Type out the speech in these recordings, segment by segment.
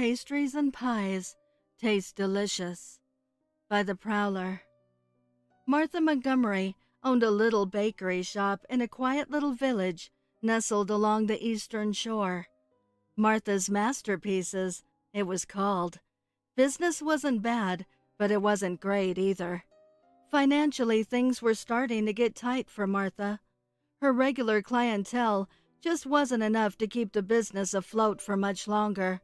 Pastries and Pies Taste Delicious by The Prowler. Martha Montgomery owned a little bakery shop in a quiet little village nestled along the eastern shore. Martha's Masterpieces, it was called. Business wasn't bad, but it wasn't great either. Financially, things were starting to get tight for Martha. Her regular clientele just wasn't enough to keep the business afloat for much longer,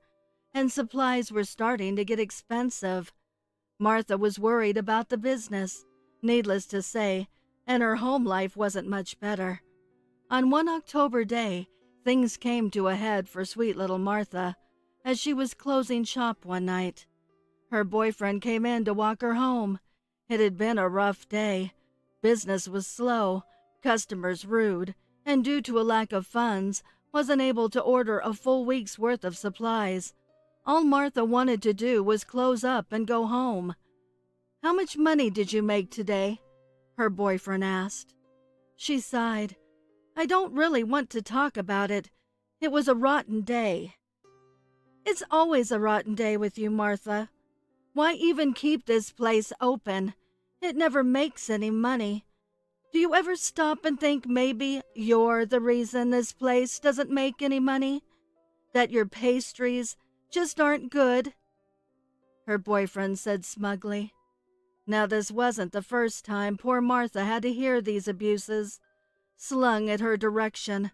and supplies were starting to get expensive. Martha was worried about the business, needless to say, and her home life wasn't much better. On one October day, things came to a head for sweet little Martha as she was closing shop one night. Her boyfriend came in to walk her home. It had been a rough day. Business was slow, customers rude, and due to a lack of funds, wasn't able to order a full week's worth of supplies. All Martha wanted to do was close up and go home. How much money did you make today? Her boyfriend asked. She sighed. I don't really want to talk about it. It was a rotten day. It's always a rotten day with you, Martha. Why even keep this place open? It never makes any money. Do you ever stop and think maybe you're the reason this place doesn't make any money? That your pastries just aren't good? Her boyfriend said smugly. Now, this wasn't the first time poor Martha had to hear these abuses slung at her direction,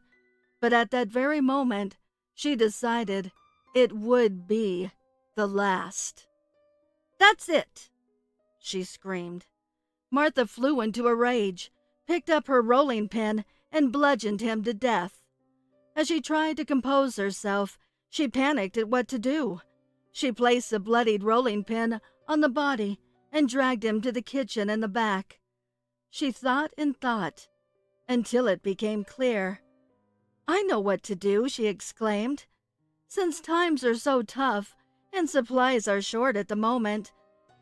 but at that very moment, she decided it would be the last. That's it! she screamed. Martha flew into a rage picked up her rolling pin, and bludgeoned him to death. As she tried to compose herself, she panicked at what to do. She placed the bloodied rolling pin on the body and dragged him to the kitchen in the back. She thought and thought until it became clear. I know what to do, she exclaimed. Since times are so tough and supplies are short at the moment,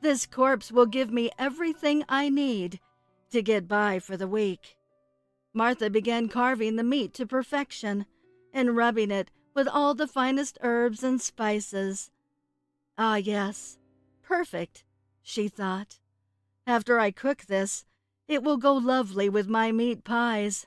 this corpse will give me everything I need to get by for the week. Martha began carving the meat to perfection and rubbing it with all the finest herbs and spices. Ah, yes, perfect, she thought. After I cook this, it will go lovely with my meat pies.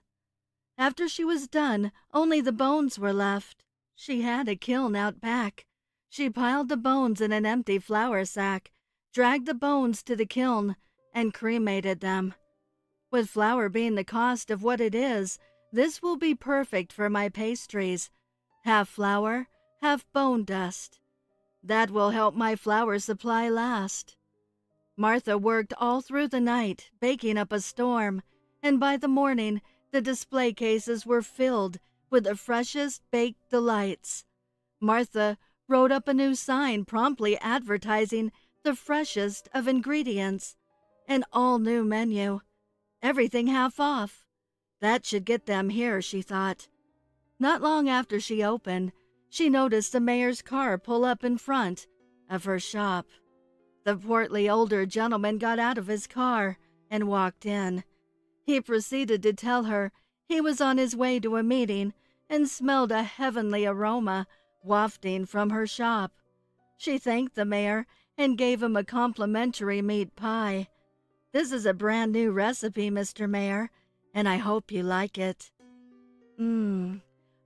After she was done, only the bones were left. She had a kiln out back. She piled the bones in an empty flour sack, dragged the bones to the kiln, and cremated them. With flour being the cost of what it is, this will be perfect for my pastries. Half flour, half bone dust. That will help my flour supply last. Martha worked all through the night, baking up a storm, and by the morning the display cases were filled with the freshest baked delights. Martha wrote up a new sign promptly advertising the freshest of ingredients, an all new menu Everything half off. That should get them here, she thought. Not long after she opened, she noticed the mayor's car pull up in front of her shop. The portly older gentleman got out of his car and walked in. He proceeded to tell her he was on his way to a meeting and smelled a heavenly aroma wafting from her shop. She thanked the mayor and gave him a complimentary meat pie. This is a brand new recipe, Mr. Mayor, and I hope you like it. Mmm.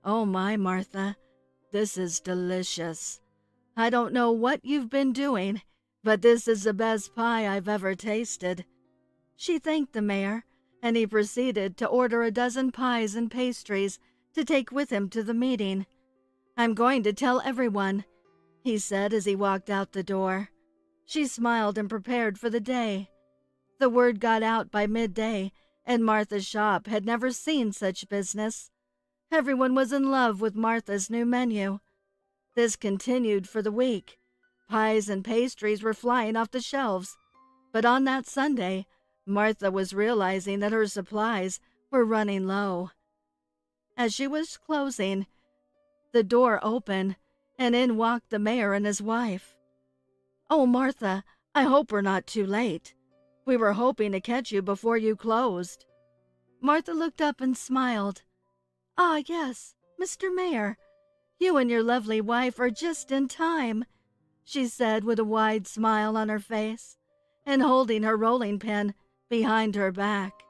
Oh my, Martha. This is delicious. I don't know what you've been doing, but this is the best pie I've ever tasted. She thanked the mayor, and he proceeded to order a dozen pies and pastries to take with him to the meeting. I'm going to tell everyone, he said as he walked out the door. She smiled and prepared for the day. The word got out by midday, and Martha's shop had never seen such business. Everyone was in love with Martha's new menu. This continued for the week. Pies and pastries were flying off the shelves. But on that Sunday, Martha was realizing that her supplies were running low. As she was closing, the door opened, and in walked the mayor and his wife. Oh, Martha, I hope we're not too late. We were hoping to catch you before you closed. Martha looked up and smiled. Ah, yes, Mr. Mayor. You and your lovely wife are just in time, she said with a wide smile on her face and holding her rolling pin behind her back.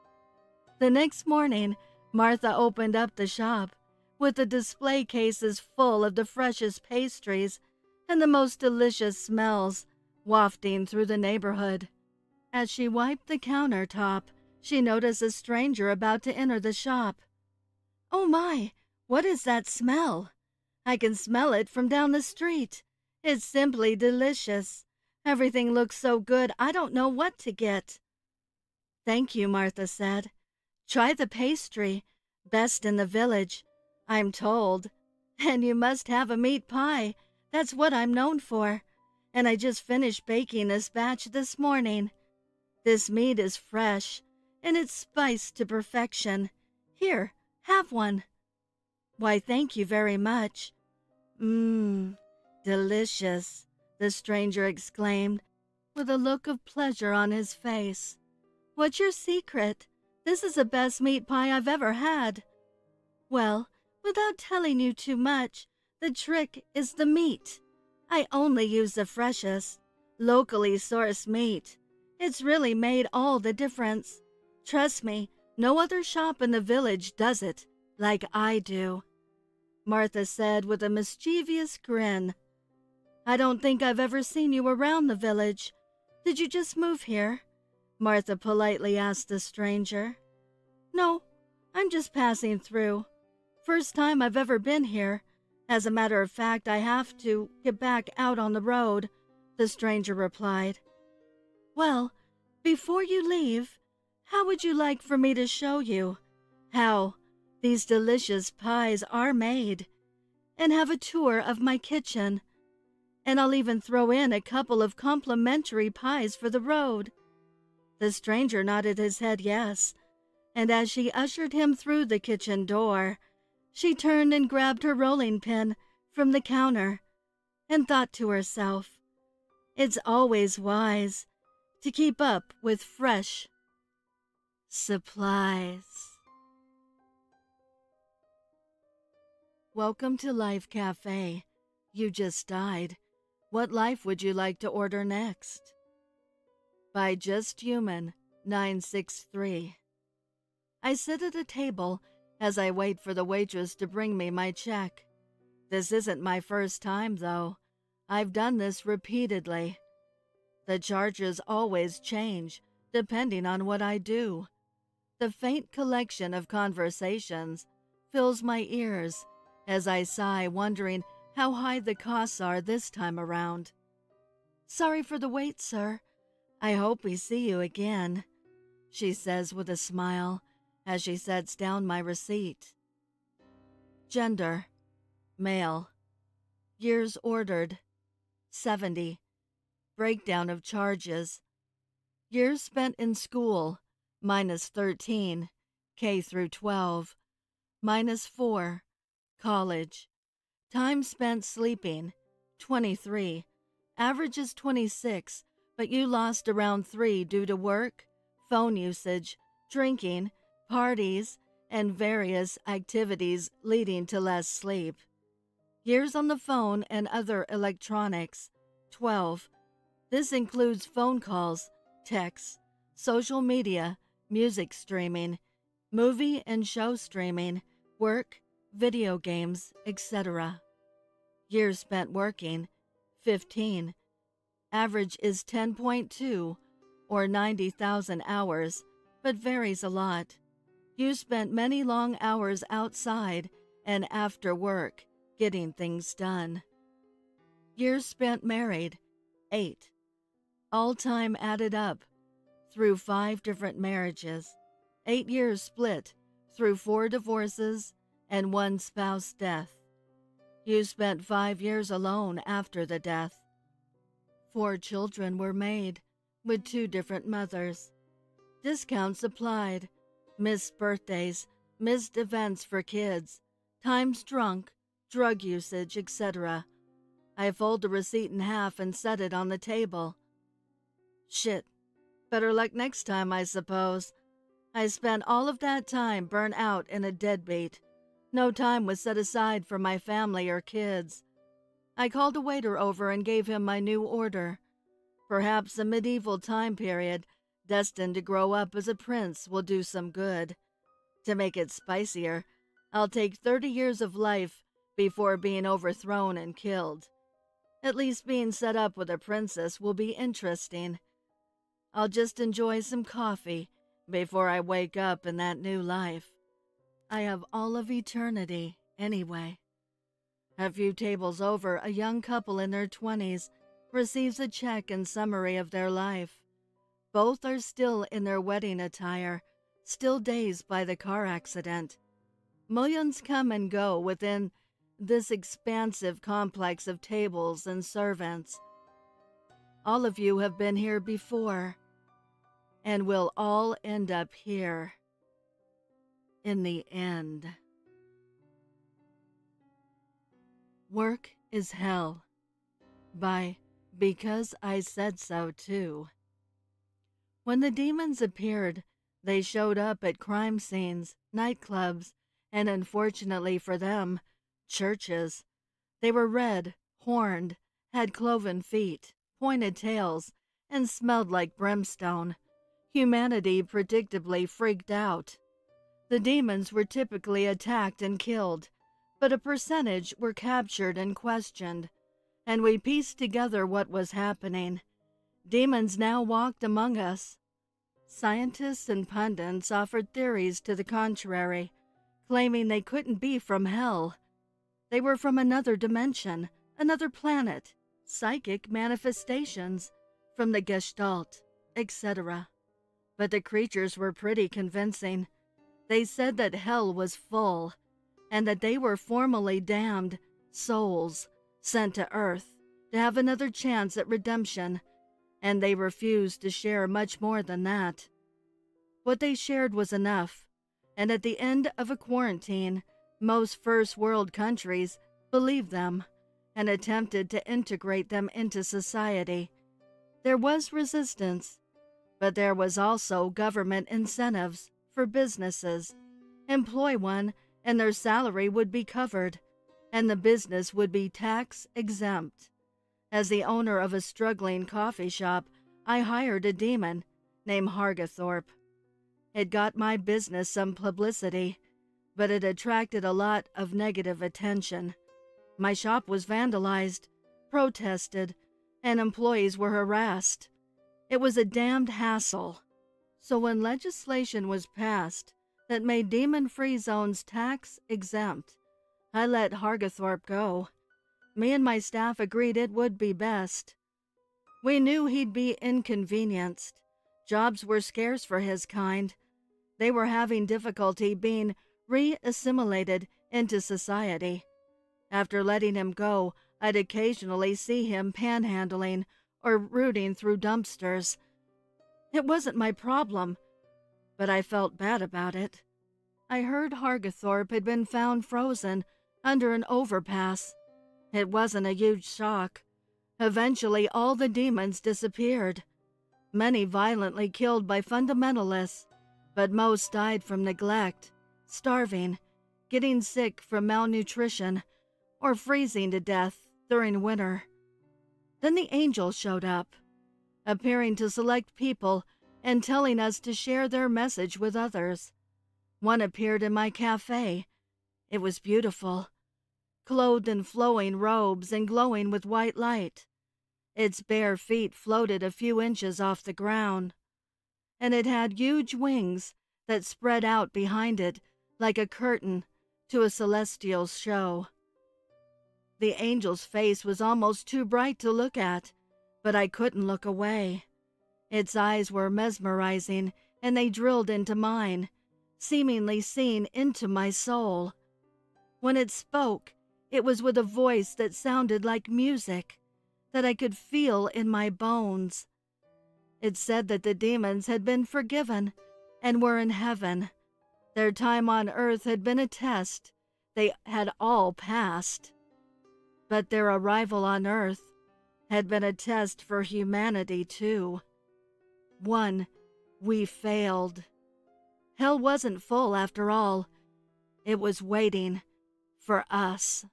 The next morning, Martha opened up the shop with the display cases full of the freshest pastries and the most delicious smells wafting through the neighborhood. As she wiped the countertop, she noticed a stranger about to enter the shop. Oh my, what is that smell? I can smell it from down the street. It's simply delicious. Everything looks so good, I don't know what to get. Thank you, Martha said. Try the pastry, best in the village, I'm told. And you must have a meat pie. That's what I'm known for. And I just finished baking this batch this morning. This meat is fresh, and it's spiced to perfection. Here, have one. Why, thank you very much. Mmm, delicious, the stranger exclaimed, with a look of pleasure on his face. What's your secret? This is the best meat pie I've ever had. Well, without telling you too much, the trick is the meat. I only use the freshest, locally sourced meat. It's really made all the difference. Trust me, no other shop in the village does it like I do. Martha said with a mischievous grin. I don't think I've ever seen you around the village. Did you just move here? Martha politely asked the stranger. No, I'm just passing through. First time I've ever been here. As a matter of fact, I have to get back out on the road, the stranger replied. Well, before you leave, how would you like for me to show you how these delicious pies are made and have a tour of my kitchen? And I'll even throw in a couple of complimentary pies for the road. The stranger nodded his head yes, and as she ushered him through the kitchen door, she turned and grabbed her rolling pin from the counter and thought to herself, It's always wise to keep up with fresh supplies. Welcome to Life Cafe. You just died. What life would you like to order next? By Just Human 963. I sit at a table as I wait for the waitress to bring me my check. This isn't my first time, though. I've done this repeatedly. The charges always change, depending on what I do. The faint collection of conversations fills my ears as I sigh, wondering how high the costs are this time around. Sorry for the wait, sir. I hope we see you again, she says with a smile as she sets down my receipt. Gender Male. Years ordered 70. Breakdown of charges. Years spent in school minus 13, K through 12. Minus 4, college. Time spent sleeping 23. Average is 26, but you lost around 3 due to work, phone usage, drinking, parties, and various activities leading to less sleep. Years on the phone and other electronics 12. This includes phone calls, texts, social media, music streaming, movie and show streaming, work, video games, etc. Years spent working 15. Average is 10.2 or 90,000 hours, but varies a lot. You spent many long hours outside and after work getting things done. Years spent married, 8. All time added up through five different marriages, 8 years split through four divorces and one spouse death. You spent five years alone after the death. Four children were made with two different mothers. Discounts applied missed birthdays, missed events for kids, times drunk, drug usage, etc. I fold the receipt in half and set it on the table. Shit. Better luck next time, I suppose. I spent all of that time burnt out in a deadbeat. No time was set aside for my family or kids. I called a waiter over and gave him my new order. Perhaps a medieval time period, destined to grow up as a prince, will do some good. To make it spicier, I'll take 30 years of life before being overthrown and killed. At least being set up with a princess will be interesting. I'll just enjoy some coffee before I wake up in that new life. I have all of eternity, anyway. A few tables over, a young couple in their 20s receives a check and summary of their life. Both are still in their wedding attire, still dazed by the car accident. Millions come and go within this expansive complex of tables and servants. All of you have been here before, and we'll all end up here in the end. Work is Hell by Because I Said So Too. When the demons appeared, they showed up at crime scenes, nightclubs, and unfortunately for them, churches. They were red, horned, had cloven feet, pointed tails, and smelled like brimstone. Humanity predictably freaked out. The demons were typically attacked and killed, but a percentage were captured and questioned, and we pieced together what was happening. Demons now walked among us. Scientists and pundits offered theories to the contrary, claiming they couldn't be from hell. They were from another dimension, another planet, psychic manifestations, from the Gestalt, etc. But the creatures were pretty convincing. They said that hell was full, and that they were formally damned souls sent to earth to have another chance at redemption, and they refused to share much more than that. What they shared was enough, and at the end of a quarantine, most first world countries believed them and attempted to integrate them into society. There was resistance, but there was also government incentives for businesses. Employ one, and their salary would be covered, and the business would be tax exempt. As the owner of a struggling coffee shop, I hired a demon named Hargathorpe. It got my business some publicity, but it attracted a lot of negative attention. My shop was vandalized, protested, and employees were harassed. It was a damned hassle. So when legislation was passed that made demon-free zones tax exempt, I let Hargathorpe go. Me and my staff agreed it would be best. We knew he'd be inconvenienced. Jobs were scarce for his kind. They were having difficulty being re-assimilated into society. After letting him go, I'd occasionally see him panhandling or rooting through dumpsters it wasn't my problem, but I felt bad about it. I heard Hargathorpe had been found frozen under an overpass. It wasn't a huge shock. Eventually, all the demons disappeared. Many violently killed by fundamentalists, but most died from neglect, starving, getting sick from malnutrition, or freezing to death during winter. Then the angel showed up appearing to select people and telling us to share their message with others. One appeared in my cafe. It was beautiful, clothed in flowing robes and glowing with white light. Its bare feet floated a few inches off the ground, and it had huge wings that spread out behind it like a curtain to a celestial show. The angel's face was almost too bright to look at, but I couldn't look away. Its eyes were mesmerizing, and they drilled into mine, seemingly seeing into my soul. When it spoke, it was with a voice that sounded like music, that I could feel in my bones. It said that the demons had been forgiven and were in heaven. Their time on earth had been a test. They had all passed. But their arrival on earth had been a test for humanity, too. One, we failed. Hell wasn't full after all. It was waiting for us.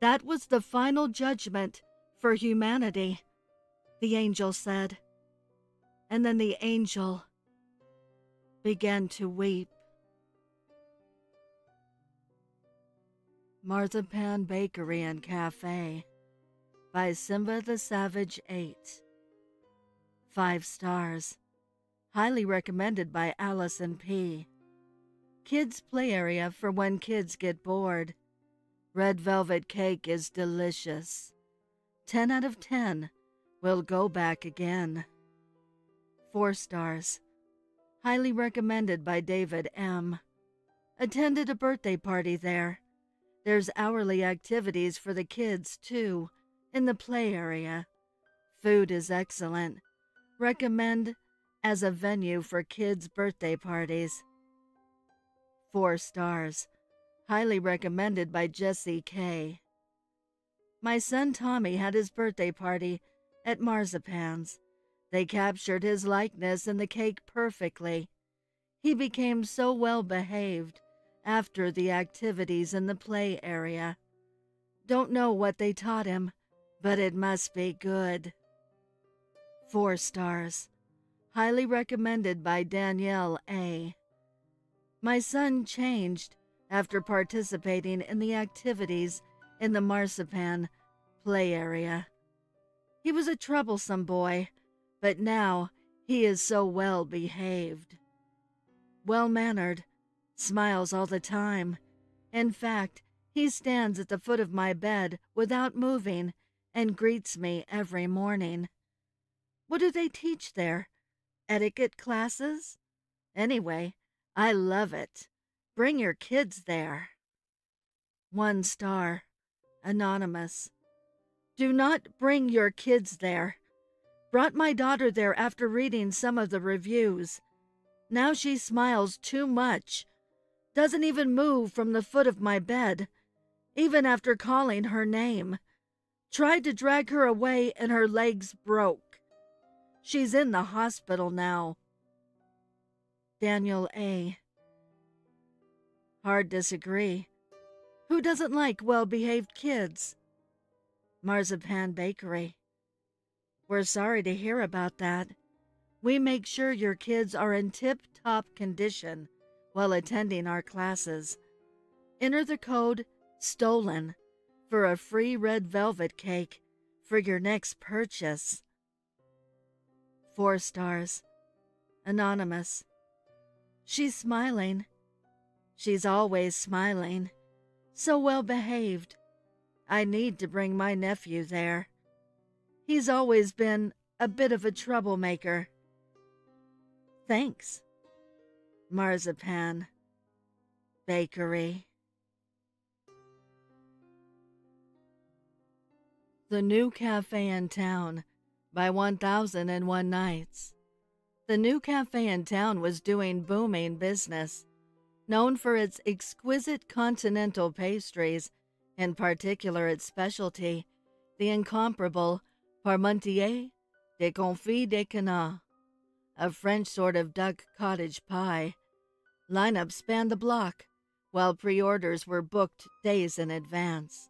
That was the final judgment for humanity, the angel said. And then the angel began to weep. Marzipan Bakery and Cafe by Simba the Savage 8. Five stars. Highly recommended by Allison P. Kids play area for when kids get bored. Red velvet cake is delicious. 10 out of 10. Will go back again. Four stars. Highly recommended by David M. Attended a birthday party there. There's hourly activities for the kids, too, in the play area. Food is excellent. Recommend as a venue for kids' birthday parties. Four stars. Highly recommended by Jesse K. My son Tommy had his birthday party at Marzipan's. They captured his likeness in the cake perfectly. He became so well behaved after the activities in the play area. Don't know what they taught him, but it must be good. Four stars. Highly recommended by Danielle A. My son changed after participating in the activities in the marzipan play area. He was a troublesome boy, but now he is so well behaved. Well mannered, smiles all the time. In fact, he stands at the foot of my bed without moving and greets me every morning. What do they teach there? Etiquette classes? Anyway, I love it. Bring your kids there. One star. Anonymous. Do not bring your kids there. Brought my daughter there after reading some of the reviews. Now she smiles too much doesn't even move from the foot of my bed, even after calling her name. Tried to drag her away and her legs broke. She's in the hospital now. Daniel A. Hard disagree. Who doesn't like well behaved kids? Marzipan Bakery. We're sorry to hear about that. We make sure your kids are in tip top condition while attending our classes. Enter the code STOLEN for a free red velvet cake for your next purchase. Four stars. Anonymous. She's smiling. She's always smiling. So well behaved. I need to bring my nephew there. He's always been a bit of a troublemaker. Thanks marzipan, bakery. The New Cafe in Town by 1001 Nights. The new cafe in town was doing booming business. Known for its exquisite continental pastries, in particular its specialty, the incomparable Parmentier de Confit de Canard, a French sort of duck cottage pie Lineups spanned the block, while pre orders were booked days in advance.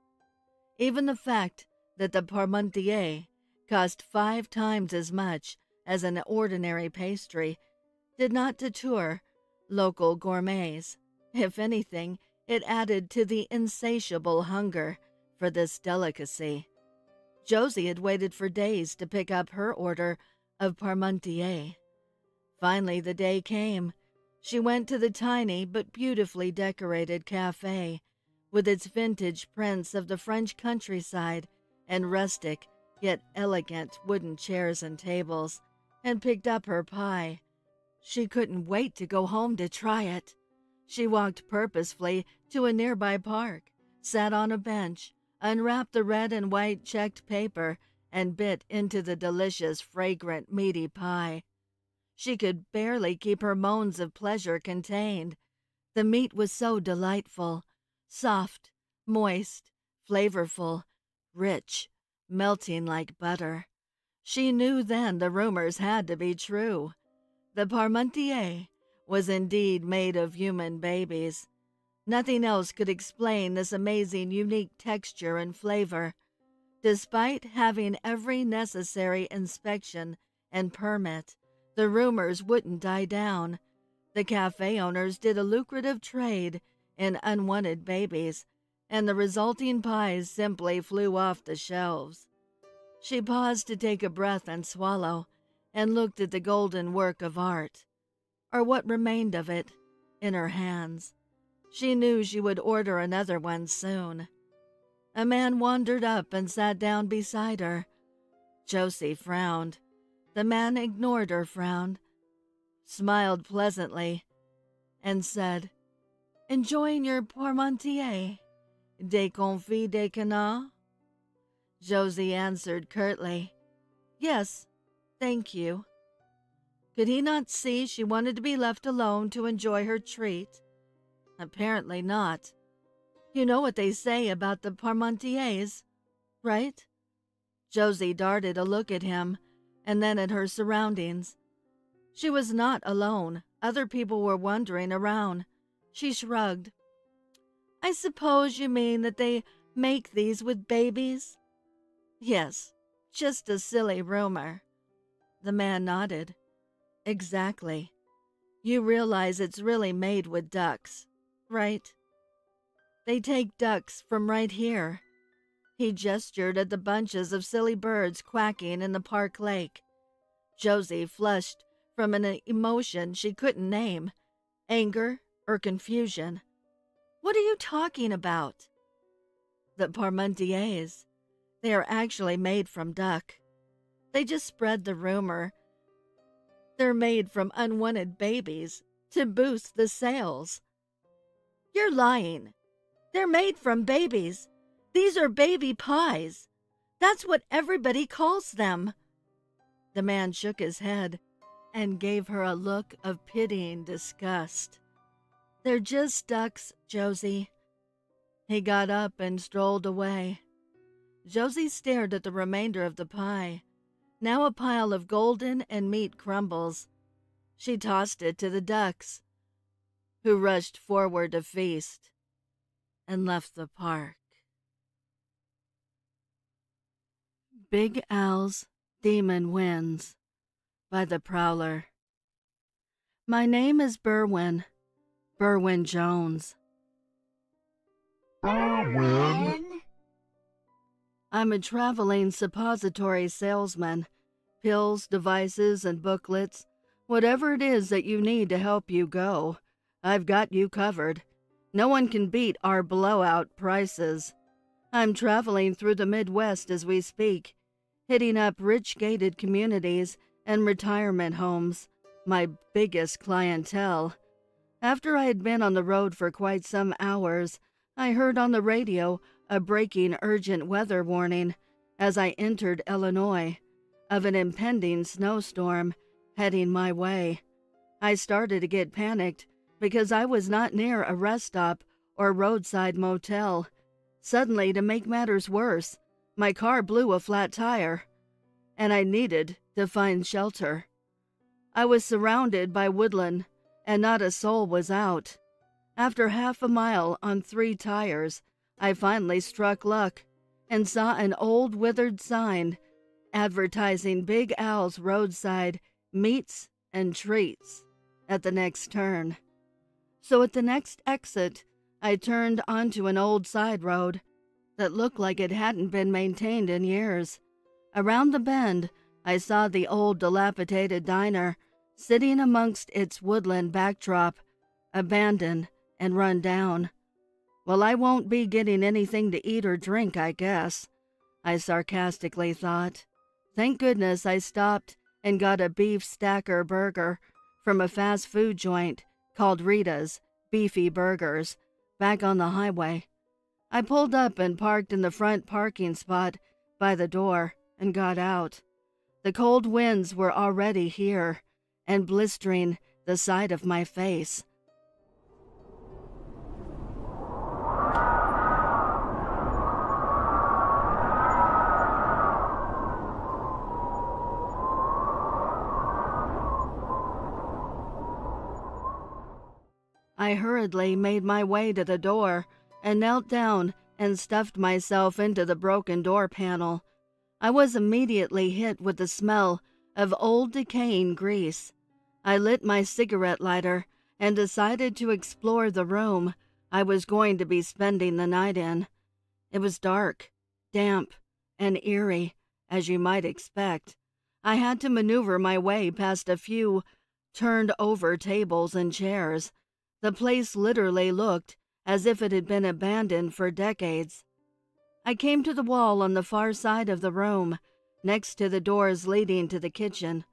Even the fact that the parmentier cost five times as much as an ordinary pastry did not deter local gourmets. If anything, it added to the insatiable hunger for this delicacy. Josie had waited for days to pick up her order of parmentier. Finally, the day came she went to the tiny but beautifully decorated cafe, with its vintage prints of the French countryside and rustic yet elegant wooden chairs and tables, and picked up her pie. She couldn't wait to go home to try it. She walked purposefully to a nearby park, sat on a bench, unwrapped the red and white checked paper, and bit into the delicious, fragrant, meaty pie. She could barely keep her moans of pleasure contained. The meat was so delightful, soft, moist, flavorful, rich, melting like butter. She knew then the rumors had to be true. The parmentier was indeed made of human babies. Nothing else could explain this amazing, unique texture and flavor. Despite having every necessary inspection and permit, the rumors wouldn't die down. The cafe owners did a lucrative trade in unwanted babies, and the resulting pies simply flew off the shelves. She paused to take a breath and swallow, and looked at the golden work of art, or what remained of it, in her hands. She knew she would order another one soon. A man wandered up and sat down beside her. Josie frowned. The man ignored her frown, smiled pleasantly, and said, Enjoying your parmentier? Des confits de canard? Josie answered curtly, Yes, thank you. Could he not see she wanted to be left alone to enjoy her treat? Apparently not. You know what they say about the Parmentiers, right? Josie darted a look at him and then at her surroundings. She was not alone. Other people were wandering around. She shrugged. I suppose you mean that they make these with babies? Yes, just a silly rumor. The man nodded. Exactly. You realize it's really made with ducks, right? They take ducks from right here. He gestured at the bunches of silly birds quacking in the park lake. Josie flushed from an emotion she couldn't name anger or confusion. What are you talking about? The parmentiers. They are actually made from duck. They just spread the rumor. They're made from unwanted babies to boost the sales. You're lying. They're made from babies. These are baby pies. That's what everybody calls them. The man shook his head and gave her a look of pitying disgust. They're just ducks, Josie. He got up and strolled away. Josie stared at the remainder of the pie, now a pile of golden and meat crumbles. She tossed it to the ducks, who rushed forward to feast and left the park. Big Al's Demon Winds by the Prowler. My name is Berwin, Berwin Jones. Berwin? I'm a traveling suppository salesman. Pills, devices, and booklets, whatever it is that you need to help you go, I've got you covered. No one can beat our blowout prices. I'm traveling through the Midwest as we speak, hitting up rich gated communities and retirement homes, my biggest clientele. After I had been on the road for quite some hours, I heard on the radio a breaking urgent weather warning as I entered Illinois of an impending snowstorm heading my way. I started to get panicked because I was not near a rest stop or roadside motel. Suddenly, to make matters worse, my car blew a flat tire, and I needed to find shelter. I was surrounded by woodland, and not a soul was out. After half a mile on three tires, I finally struck luck and saw an old withered sign advertising Big Al's roadside meats and treats at the next turn. So at the next exit, I turned onto an old side road that looked like it hadn't been maintained in years. Around the bend, I saw the old dilapidated diner sitting amongst its woodland backdrop, abandoned and run down. Well, I won't be getting anything to eat or drink, I guess, I sarcastically thought. Thank goodness I stopped and got a beef stacker burger from a fast food joint called Rita's Beefy Burgers, back on the highway. I pulled up and parked in the front parking spot by the door and got out. The cold winds were already here and blistering the side of my face. I hurriedly made my way to the door and knelt down and stuffed myself into the broken door panel. I was immediately hit with the smell of old decaying grease. I lit my cigarette lighter and decided to explore the room I was going to be spending the night in. It was dark, damp, and eerie, as you might expect. I had to maneuver my way past a few turned over tables and chairs. The place literally looked as if it had been abandoned for decades. I came to the wall on the far side of the room, next to the doors leading to the kitchen.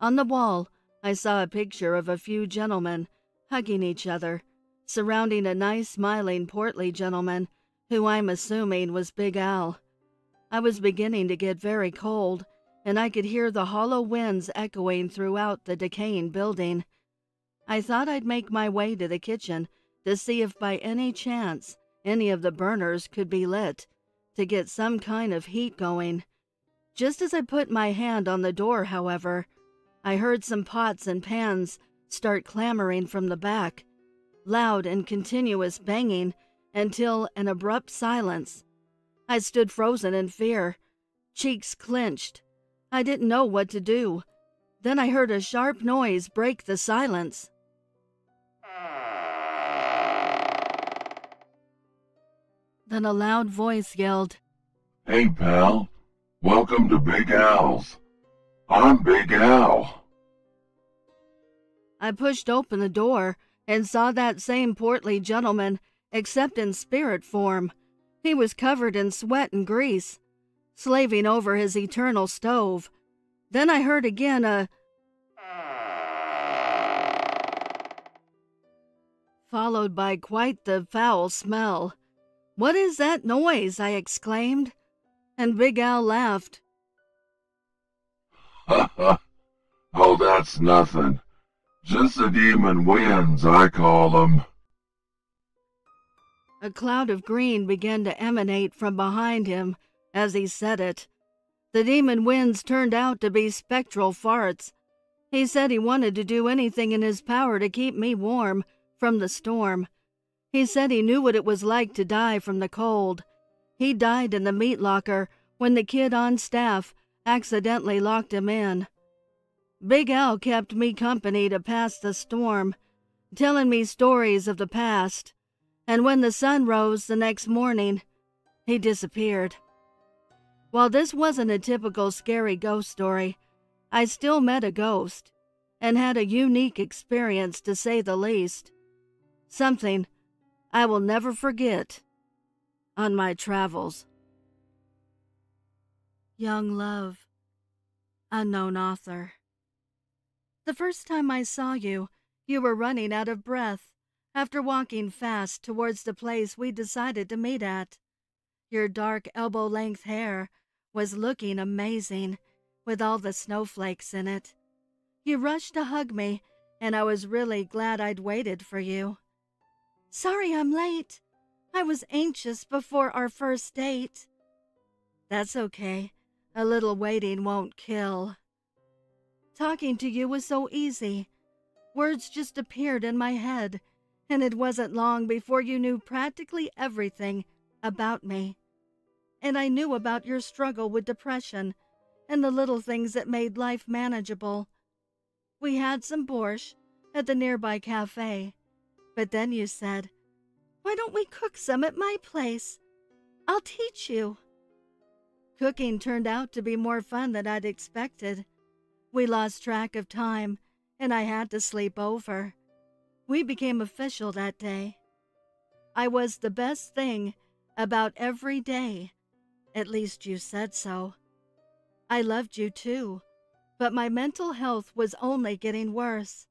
On the wall, I saw a picture of a few gentlemen hugging each other, surrounding a nice, smiling, portly gentleman who I'm assuming was Big Al. I was beginning to get very cold, and I could hear the hollow winds echoing throughout the decaying building. I thought I'd make my way to the kitchen to see if by any chance any of the burners could be lit to get some kind of heat going. Just as I put my hand on the door, however, I heard some pots and pans start clamoring from the back, loud and continuous banging until an abrupt silence. I stood frozen in fear, cheeks clenched. I didn't know what to do. Then I heard a sharp noise break the silence. Then a loud voice yelled, Hey, pal. Welcome to Big Al's. I'm Big Al. I pushed open the door and saw that same portly gentleman, except in spirit form. He was covered in sweat and grease, slaving over his eternal stove. Then I heard again a followed by quite the foul smell. What is that noise? I exclaimed, and Big Al laughed. Oh, that's nothing. Just the demon winds, I call 'em. A cloud of green began to emanate from behind him as he said it. The demon winds turned out to be spectral farts. He said he wanted to do anything in his power to keep me warm from the storm. He said he knew what it was like to die from the cold. He died in the meat locker when the kid on staff accidentally locked him in. Big Al kept me company to pass the storm, telling me stories of the past, and when the sun rose the next morning, he disappeared. While this wasn't a typical scary ghost story, I still met a ghost and had a unique experience to say the least. Something I will never forget on my travels. Young Love, Unknown Author. The first time I saw you, you were running out of breath after walking fast towards the place we decided to meet at. Your dark elbow length hair was looking amazing with all the snowflakes in it. You rushed to hug me, and I was really glad I'd waited for you. Sorry I'm late. I was anxious before our first date. That's okay. A little waiting won't kill. Talking to you was so easy. Words just appeared in my head, and it wasn't long before you knew practically everything about me. And I knew about your struggle with depression and the little things that made life manageable. We had some borscht at the nearby cafe but then you said, Why don't we cook some at my place? I'll teach you. Cooking turned out to be more fun than I'd expected. We lost track of time, and I had to sleep over. We became official that day. I was the best thing about every day. At least you said so. I loved you too, but my mental health was only getting worse.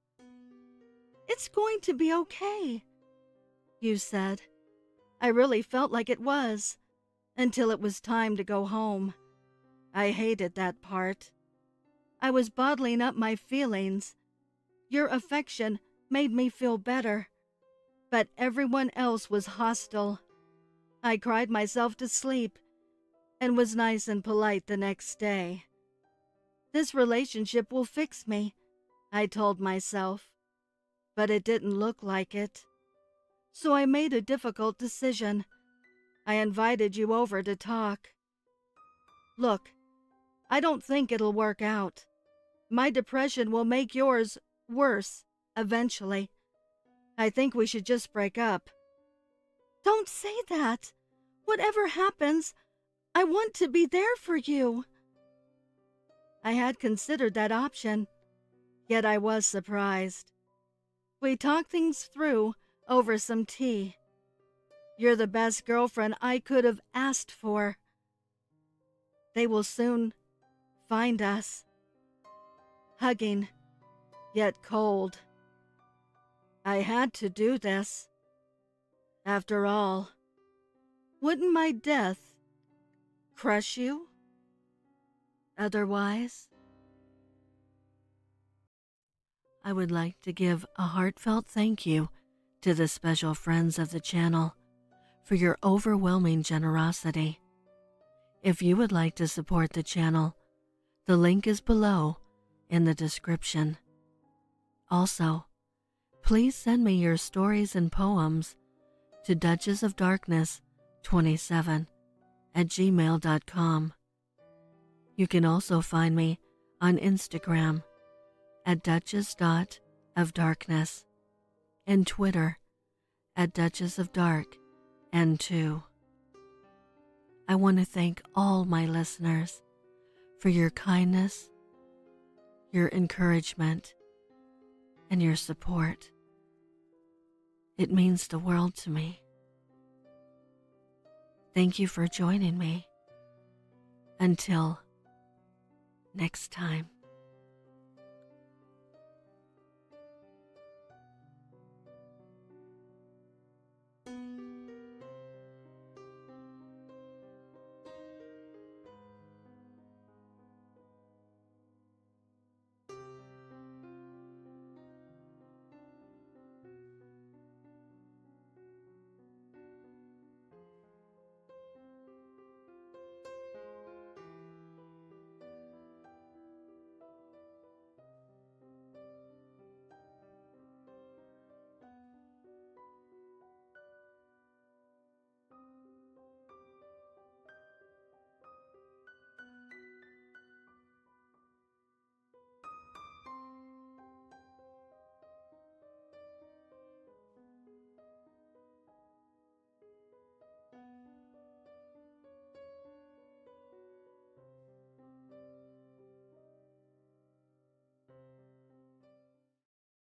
It's going to be okay, you said. I really felt like it was, until it was time to go home. I hated that part. I was bottling up my feelings. Your affection made me feel better, but everyone else was hostile. I cried myself to sleep and was nice and polite the next day. This relationship will fix me, I told myself but it didn't look like it. so I made a difficult decision. I invited you over to talk. Look, I don't think it'll work out. My depression will make yours worse eventually. I think we should just break up. Don't say that. Whatever happens, I want to be there for you. I had considered that option, yet I was surprised. We talked things through over some tea. You're the best girlfriend I could have asked for. They will soon find us. Hugging, yet cold. I had to do this. After all, wouldn't my death crush you? Otherwise, I would like to give a heartfelt thank you to the special friends of the channel for your overwhelming generosity. If you would like to support the channel, the link is below in the description. Also, please send me your stories and poems to Duchess of Darkness 27 at gmail.com. You can also find me on Instagram at Duchess dot of Darkness and Twitter at Duchess of Dark and 2. I want to thank all my listeners for your kindness, your encouragement, and your support. It means the world to me. Thank you for joining me. Until next time.